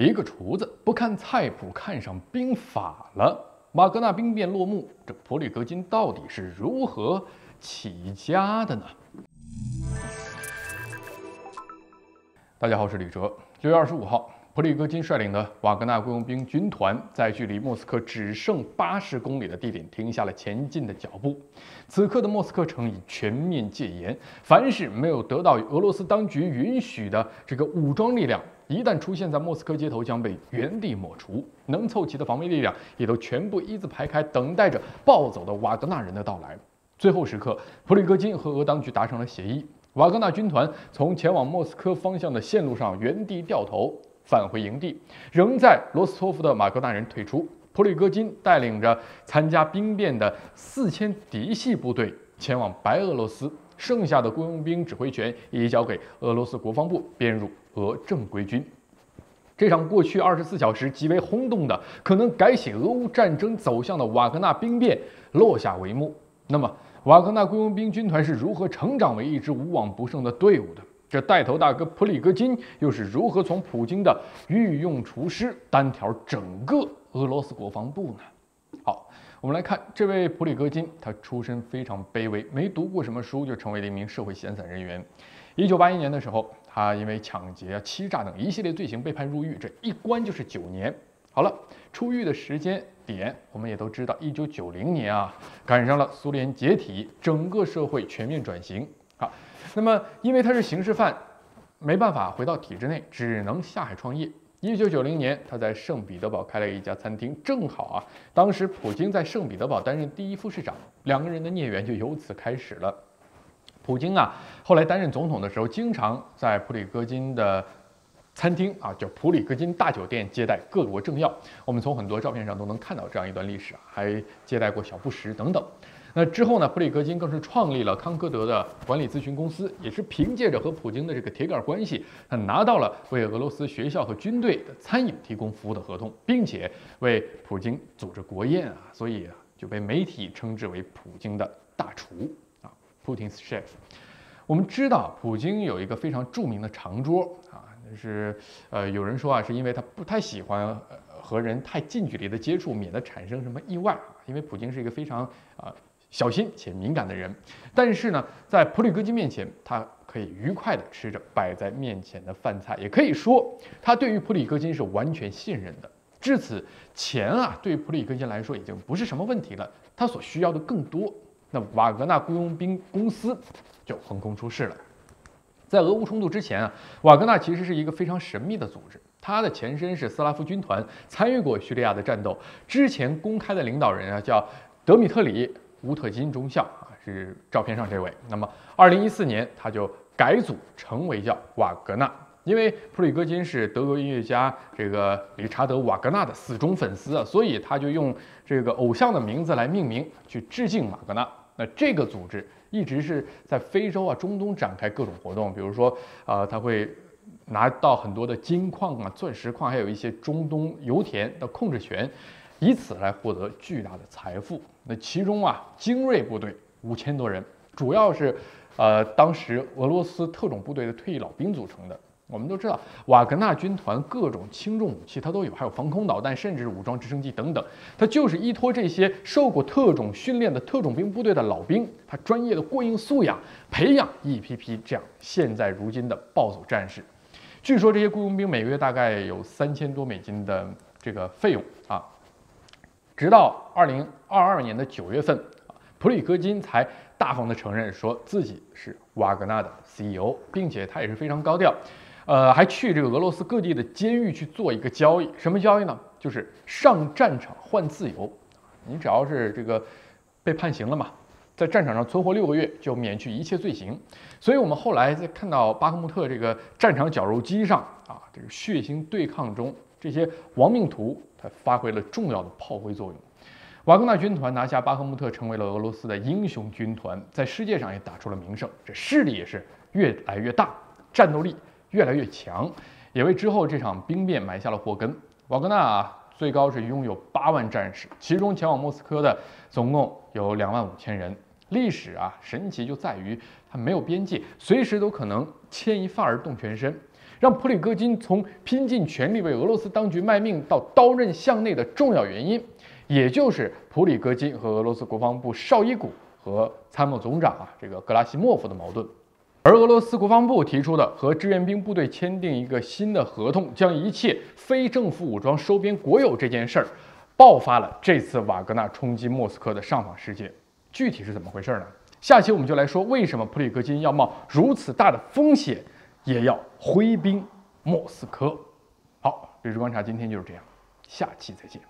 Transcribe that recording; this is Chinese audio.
一个厨子不看菜谱，看上兵法了。瓦格纳兵变落幕，这普里戈金到底是如何起家的呢？大家好，我是李哲。六月二十五号。普里戈金率领的瓦格纳雇佣兵军团在距离莫斯科只剩八十公里的地点停下了前进的脚步。此刻的莫斯科城已全面戒严，凡是没有得到俄罗斯当局允许的这个武装力量，一旦出现在莫斯科街头，将被原地抹除。能凑齐的防卫力量也都全部一字排开，等待着暴走的瓦格纳人的到来。最后时刻，普里戈金和俄当局达成了协议，瓦格纳军团从前往莫斯科方向的线路上原地掉头。返回营地，仍在罗斯托夫的马格纳人退出，普里戈金带领着参加兵变的四千嫡系部队前往白俄罗斯，剩下的雇佣兵指挥权移交给俄罗斯国防部，编入俄正规军。这场过去二十四小时极为轰动的、可能改写俄乌战争走向的瓦格纳兵变落下帷幕。那么，瓦格纳雇佣兵军团是如何成长为一支无往不胜的队伍的？这带头大哥普里戈金又是如何从普京的御用厨师单挑整个俄罗斯国防部呢？好，我们来看这位普里戈金，他出身非常卑微，没读过什么书就成为了一名社会闲散人员。一九八一年的时候，他因为抢劫、欺诈等一系列罪行被判入狱，这一关就是九年。好了，出狱的时间点我们也都知道，一九九零年啊，赶上了苏联解体，整个社会全面转型。好。那么，因为他是刑事犯，没办法回到体制内，只能下海创业。一九九零年，他在圣彼得堡开了一家餐厅，正好啊，当时普京在圣彼得堡担任第一副市长，两个人的孽缘就由此开始了。普京啊，后来担任总统的时候，经常在普里戈金的餐厅啊，叫普里戈金大酒店接待各国政要。我们从很多照片上都能看到这样一段历史啊，还接待过小布什等等。那之后呢？普里戈金更是创立了康科德的管理咨询公司，也是凭借着和普京的这个铁杆关系，他拿到了为俄罗斯学校和军队的餐饮提供服务的合同，并且为普京组织国宴啊，所以啊就被媒体称之为普京的大厨啊，Putin's chef。我们知道普京有一个非常著名的长桌啊，就是呃有人说啊，是因为他不太喜欢和人太近距离的接触，免得产生什么意外啊，因为普京是一个非常啊。小心且敏感的人，但是呢，在普里戈金面前，他可以愉快地吃着摆在面前的饭菜，也可以说，他对于普里戈金是完全信任的。至此，钱啊，对于普里戈金来说已经不是什么问题了，他所需要的更多。那瓦格纳雇佣兵公司就横空出世了。在俄乌冲突之前啊，瓦格纳其实是一个非常神秘的组织，它的前身是斯拉夫军团，参与过叙利亚的战斗。之前公开的领导人啊，叫德米特里。乌特金中校啊，是照片上这位。那么，二零一四年他就改组成为叫瓦格纳，因为普里戈金是德国音乐家这个理查德瓦格纳的死忠粉丝啊，所以他就用这个偶像的名字来命名，去致敬瓦格纳。那这个组织一直是在非洲啊、中东展开各种活动，比如说啊，他会拿到很多的金矿啊、钻石矿，还有一些中东油田的控制权。以此来获得巨大的财富。那其中啊，精锐部队五千多人，主要是，呃，当时俄罗斯特种部队的退役老兵组成的。我们都知道，瓦格纳军团各种轻重武器它都有，还有防空导弹，甚至武装直升机等等。它就是依托这些受过特种训练的特种兵部队的老兵，他专业的过硬素养，培养一批批这样现在如今的暴走战士。据说这些雇佣兵每个月大概有三千多美金的这个费用啊。直到二零二二年的九月份，普里戈金才大方地承认说自己是瓦格纳的 CEO，并且他也是非常高调，呃，还去这个俄罗斯各地的监狱去做一个交易。什么交易呢？就是上战场换自由。你只要是这个被判刑了嘛，在战场上存活六个月就免去一切罪行。所以我们后来在看到巴赫穆特这个战场绞肉机上啊，这个血腥对抗中。这些亡命徒，他发挥了重要的炮灰作用。瓦格纳军团拿下巴赫穆特，成为了俄罗斯的英雄军团，在世界上也打出了名声。这势力也是越来越大，战斗力越来越强，也为之后这场兵变埋下了祸根。瓦格纳啊最高是拥有八万战士，其中前往莫斯科的总共有两万五千人。历史啊，神奇就在于它没有边界，随时都可能牵一发而动全身。让普里戈金从拼尽全力为俄罗斯当局卖命到刀刃向内的重要原因，也就是普里戈金和俄罗斯国防部绍伊古和参谋总长啊这个格拉西莫夫的矛盾。而俄罗斯国防部提出的和志愿兵部队签订一个新的合同，将一切非政府武装收编国有这件事儿，爆发了这次瓦格纳冲击莫斯科的上访事件。具体是怎么回事呢？下期我们就来说为什么普里戈金要冒如此大的风险，也要挥兵莫斯科。好，历史观察今天就是这样，下期再见。